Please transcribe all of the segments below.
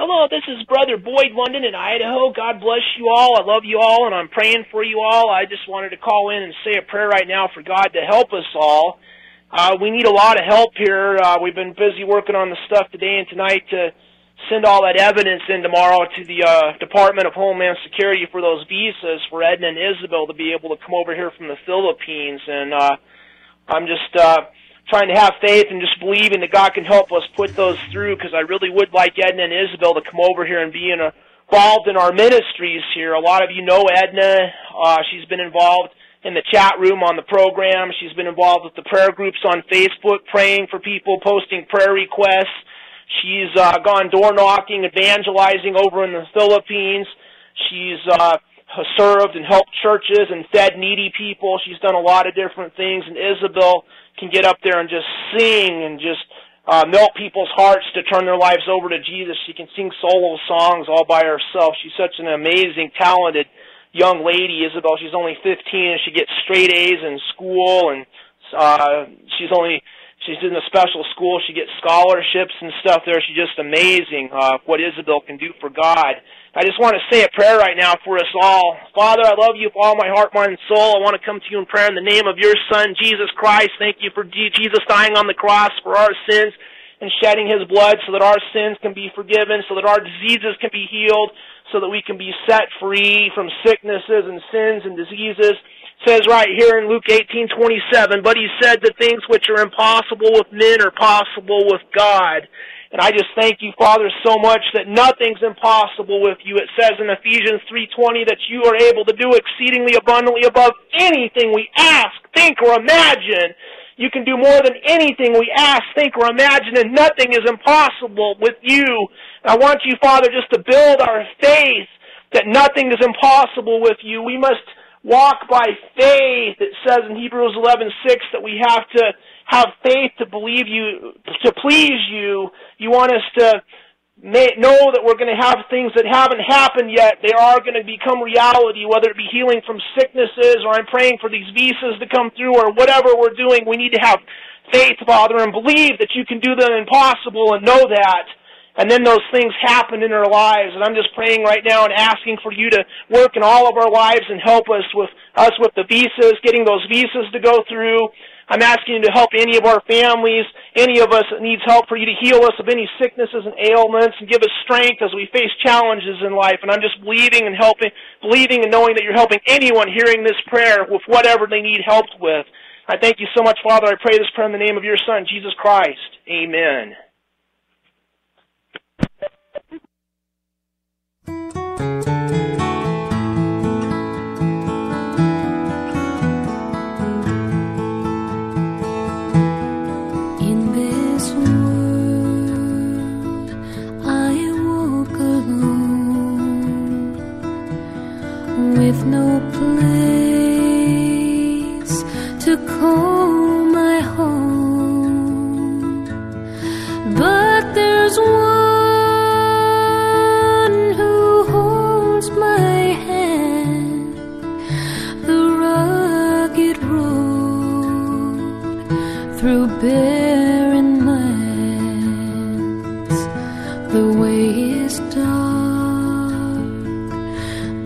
Hello, this is Brother Boyd London in Idaho. God bless you all. I love you all, and I'm praying for you all. I just wanted to call in and say a prayer right now for God to help us all. Uh, we need a lot of help here. Uh, we've been busy working on the stuff today and tonight to send all that evidence in tomorrow to the uh, Department of Homeland Security for those visas for Edna and Isabel to be able to come over here from the Philippines. And uh, I'm just uh, trying to have faith and just believing that God can help us put those through because I really would like Edna and Isabel to come over here and be in a, involved in our ministries here. A lot of you know Edna. Uh, she's been involved in the chat room on the program. She's been involved with the prayer groups on Facebook, praying for people, posting prayer requests. She's uh, gone door knocking, evangelizing over in the Philippines. She's uh, served and helped churches and fed needy people. She's done a lot of different things. And Isabel can get up there and just sing and just uh, melt people's hearts to turn their lives over to Jesus. She can sing solo songs all by herself. She's such an amazing, talented young lady, Isabel. She's only 15 and she gets straight A's in school and uh, she's only she's in a special school. She gets scholarships and stuff there. She's just amazing uh, what Isabel can do for God. I just want to say a prayer right now for us all. Father, I love you with all my heart, mind, and soul. I want to come to you in prayer in the name of your Son, Jesus Christ. Thank you for Jesus dying on the cross for our sins and shedding his blood so that our sins can be forgiven, so that our diseases can be healed, so that we can be set free from sicknesses and sins and diseases. It says right here in Luke 18:27, but he said the things which are impossible with men are possible with God. And I just thank you, Father, so much that nothing's impossible with you. It says in Ephesians 3.20 that you are able to do exceedingly abundantly above anything we ask, think, or imagine. You can do more than anything we ask, think, or imagine, and nothing is impossible with you. And I want you, Father, just to build our faith that nothing is impossible with you. We must walk by faith. It says in Hebrews 11:6 that we have to have faith to believe you, to please you. You want us to may, know that we're going to have things that haven't happened yet. They are going to become reality, whether it be healing from sicknesses or I'm praying for these visas to come through or whatever we're doing. We need to have faith, Father, and believe that you can do the impossible and know that. And then those things happen in our lives. And I'm just praying right now and asking for you to work in all of our lives and help us with us with the visas, getting those visas to go through, I'm asking you to help any of our families, any of us that needs help for you to heal us of any sicknesses and ailments and give us strength as we face challenges in life. And I'm just believing and helping, believing and knowing that you're helping anyone hearing this prayer with whatever they need help with. I thank you so much, Father. I pray this prayer in the name of your Son, Jesus Christ. Amen. No place to call my home. But there's one who holds my hand, the rugged road through barren lands. The way is dark.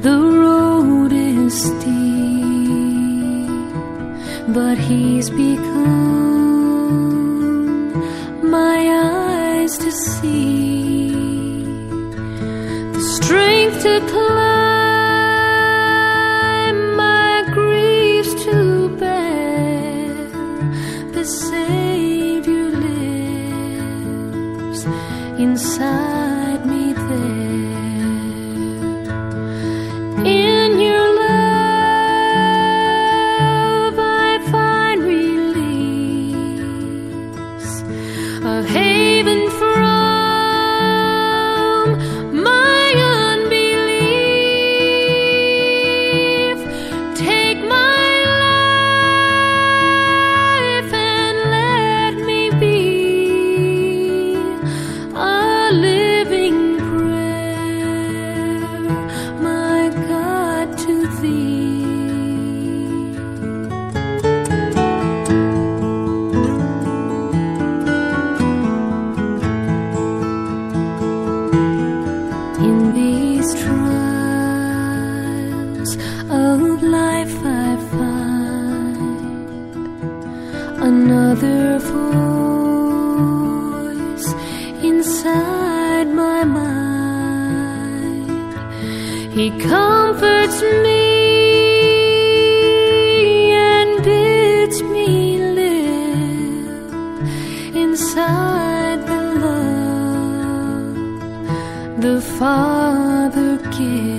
The but he's become my eyes to see the strength to climb, my griefs to bear. The Savior lives inside me there. another voice inside my mind. He comforts me and bids me live inside the love the Father gives.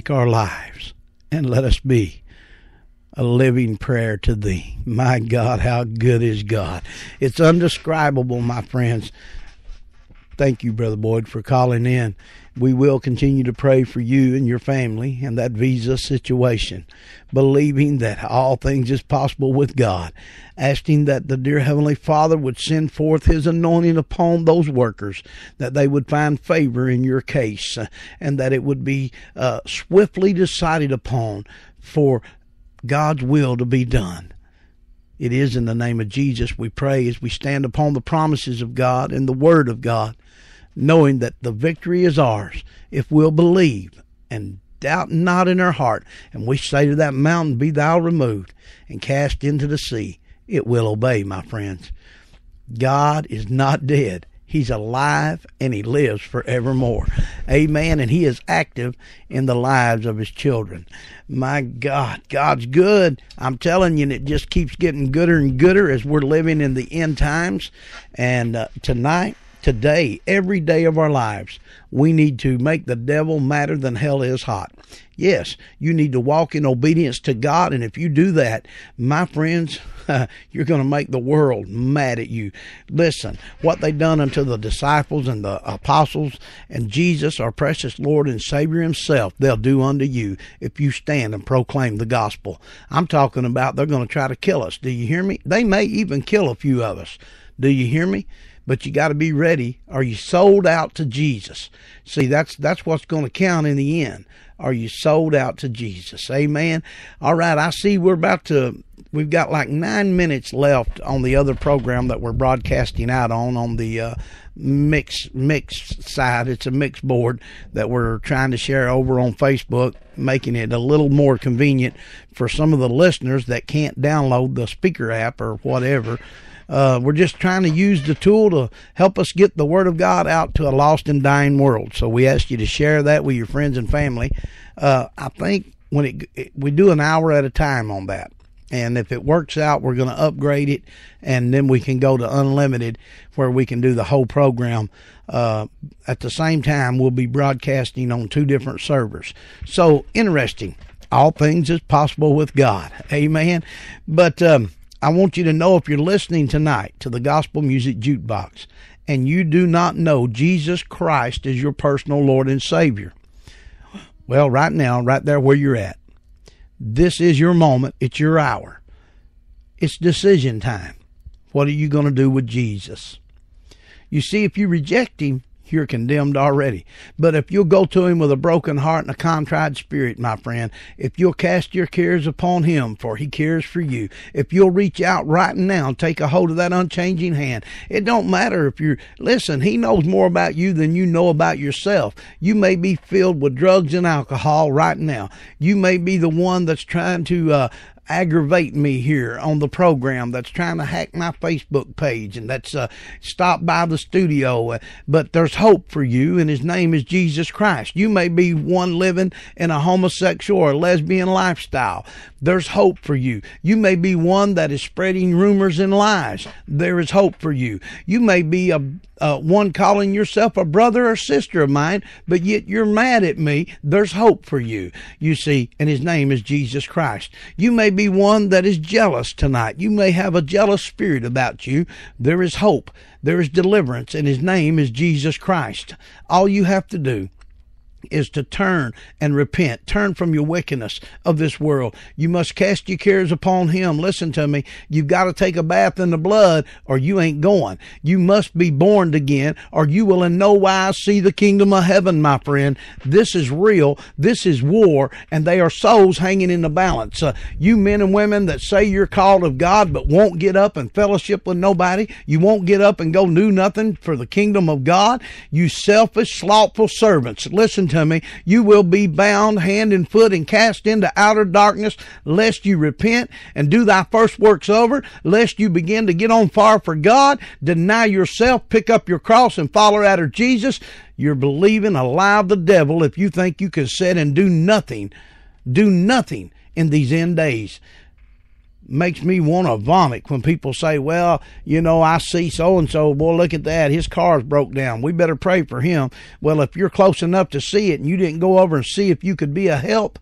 Take our lives and let us be a living prayer to thee. My God, how good is God. It's undescribable, my friends. Thank you, Brother Boyd, for calling in. We will continue to pray for you and your family and that visa situation, believing that all things is possible with God, asking that the dear Heavenly Father would send forth His anointing upon those workers, that they would find favor in your case, and that it would be uh, swiftly decided upon for God's will to be done. It is in the name of Jesus we pray as we stand upon the promises of God and the Word of God, knowing that the victory is ours if we'll believe and doubt not in our heart. And we say to that mountain, Be thou removed and cast into the sea. It will obey, my friends. God is not dead. He's alive and he lives forevermore. Amen. And he is active in the lives of his children. My God, God's good. I'm telling you, and it just keeps getting gooder and gooder as we're living in the end times. And uh, tonight, today, every day of our lives, we need to make the devil madder than hell is hot. Yes, you need to walk in obedience to God. And if you do that, my friends, you're going to make the world mad at you. Listen, what they done unto the disciples and the apostles and Jesus, our precious Lord and Savior Himself, they'll do unto you if you stand and proclaim the gospel. I'm talking about they're going to try to kill us. Do you hear me? They may even kill a few of us. Do you hear me? But you got to be ready. Are you sold out to Jesus? See, that's that's what's going to count in the end. Are you sold out to Jesus? Amen. All right, I see we're about to we've got like nine minutes left on the other program that we're broadcasting out on on the uh, mix mix side. It's a mix board that we're trying to share over on Facebook, making it a little more convenient for some of the listeners that can't download the Spreaker app or whatever. Uh, we're just trying to use the tool to help us get the Word of God out to a lost and dying world. So we ask you to share that with your friends and family. Uh, I think when it, it we do an hour at a time on that. And if it works out we're going to upgrade it and then we can go to unlimited where we can do the whole program. Uh, at the same time we'll be broadcasting on two different servers. So interesting. All things is possible with god. Amen. But um, i want you to know if you're listening tonight to the gospel music jukebox and you do not know jesus christ as your personal lord and savior well right now right there where you're at this is your moment. It's your hour. It's decision time. What are you going to do with Jesus? You see, if you reject him, you're condemned already. But if you'll go to him with a broken heart and a contrite spirit, my friend, if you'll cast your cares upon him, for he cares for you, if you'll reach out right now and take a hold of that unchanging hand, it don't matter if you're, listen, he knows more about you than you know about yourself. You may be filled with drugs and alcohol right now. You may be the one that's trying to, uh, aggravate me here on the program that's trying to hack my Facebook page and that's uh, stopped by the studio. Uh, but there's hope for you, and his name is Jesus Christ. You may be one living in a homosexual or lesbian lifestyle. There's hope for you. You may be one that is spreading rumors and lies. There is hope for you. You may be a uh, one calling yourself a brother or sister of mine, but yet you're mad at me. There's hope for you. You see, and his name is Jesus Christ. You may be one that is jealous tonight. You may have a jealous spirit about you. There is hope. There is deliverance, and his name is Jesus Christ. All you have to do is to turn and repent. Turn from your wickedness of this world. You must cast your cares upon Him. Listen to me. You've got to take a bath in the blood or you ain't going. You must be born again or you will in no wise see the kingdom of heaven, my friend. This is real. This is war and they are souls hanging in the balance. Uh, you men and women that say you're called of God but won't get up and fellowship with nobody. You won't get up and go do nothing for the kingdom of God. You selfish, slothful servants. Listen to me, you will be bound hand and foot and cast into outer darkness, lest you repent and do thy first works over, lest you begin to get on fire for God, deny yourself, pick up your cross and follow after Jesus. You're believing a lie of the devil if you think you can sit and do nothing, do nothing in these end days makes me want to vomit when people say, well, you know, I see so and so. Boy, look at that. His car's broke down. We better pray for him. Well, if you're close enough to see it and you didn't go over and see if you could be a help,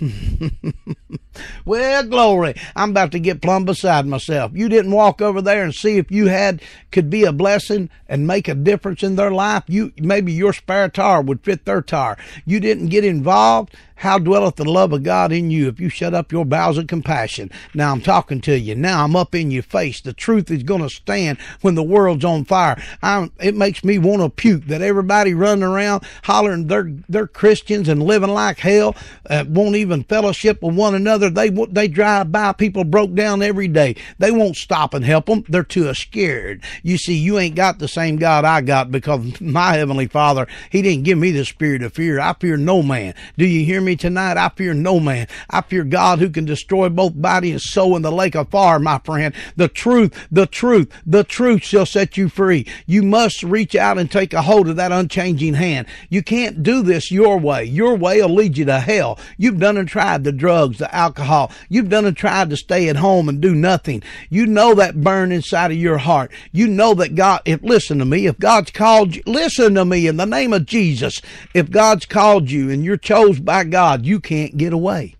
well, glory. I'm about to get plumb beside myself. You didn't walk over there and see if you had could be a blessing and make a difference in their life. You maybe your spare tire would fit their tire. You didn't get involved how dwelleth the love of God in you if you shut up your bowels of compassion? Now I'm talking to you. Now I'm up in your face. The truth is going to stand when the world's on fire. I'm, it makes me want to puke that everybody running around hollering they're, they're Christians and living like hell, uh, won't even fellowship with one another. They, they drive by people broke down every day. They won't stop and help them. They're too scared. You see, you ain't got the same God I got because my Heavenly Father, He didn't give me the spirit of fear. I fear no man. Do you hear me? tonight. I fear no man. I fear God who can destroy both body and soul in the lake of fire, my friend. The truth, the truth, the truth shall set you free. You must reach out and take a hold of that unchanging hand. You can't do this your way. Your way will lead you to hell. You've done and tried the drugs, the alcohol. You've done and tried to stay at home and do nothing. You know that burn inside of your heart. You know that God, if listen to me, if God's called you, listen to me in the name of Jesus. If God's called you and you're chose by God, you can't get away.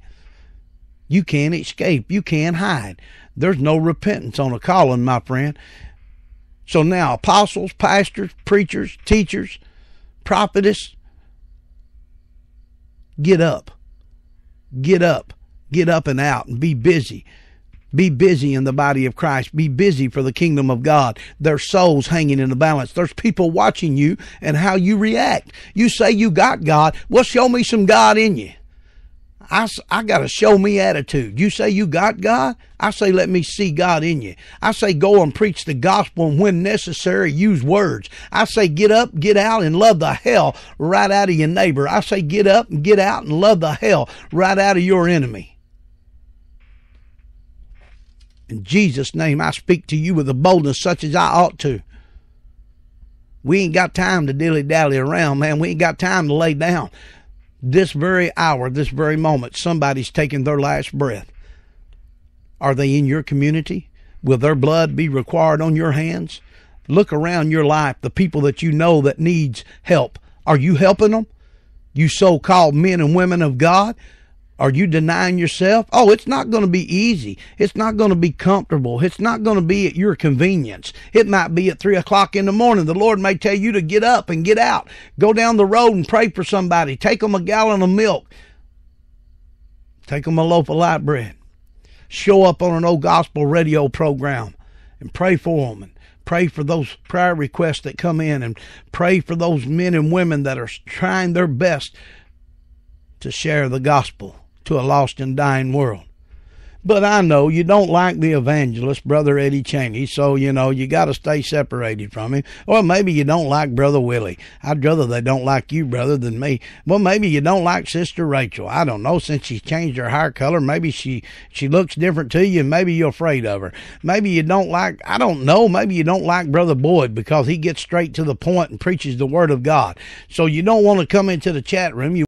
You can't escape. You can't hide. There's no repentance on a calling, my friend. So now, apostles, pastors, preachers, teachers, prophetess, get up. Get up. Get up and out and be busy. Be busy in the body of Christ. Be busy for the kingdom of God. There's souls hanging in the balance. There's people watching you and how you react. You say you got God. Well, show me some God in you. I, I got a show me attitude. You say you got God? I say let me see God in you. I say go and preach the gospel and when necessary use words. I say get up, get out and love the hell right out of your neighbor. I say get up and get out and love the hell right out of your enemy. In Jesus' name, I speak to you with a boldness such as I ought to. We ain't got time to dilly dally around, man. We ain't got time to lay down. This very hour, this very moment, somebody's taking their last breath. Are they in your community? Will their blood be required on your hands? Look around your life, the people that you know that needs help. Are you helping them? You so-called men and women of God? Are you denying yourself? Oh, it's not going to be easy. It's not going to be comfortable. It's not going to be at your convenience. It might be at three o'clock in the morning. The Lord may tell you to get up and get out. Go down the road and pray for somebody. Take them a gallon of milk. Take them a loaf of light bread. Show up on an old gospel radio program and pray for them and pray for those prayer requests that come in and pray for those men and women that are trying their best to share the gospel to a lost and dying world. But I know you don't like the evangelist, Brother Eddie Chaney, so you know you got to stay separated from him. Or maybe you don't like Brother Willie. I'd rather they don't like you, brother, than me. Well, maybe you don't like Sister Rachel. I don't know. Since she's changed her hair color, maybe she she looks different to you, and maybe you're afraid of her. Maybe you don't like. I don't know. Maybe you don't like Brother Boyd because he gets straight to the point and preaches the Word of God. So you don't want to come into the chat room. You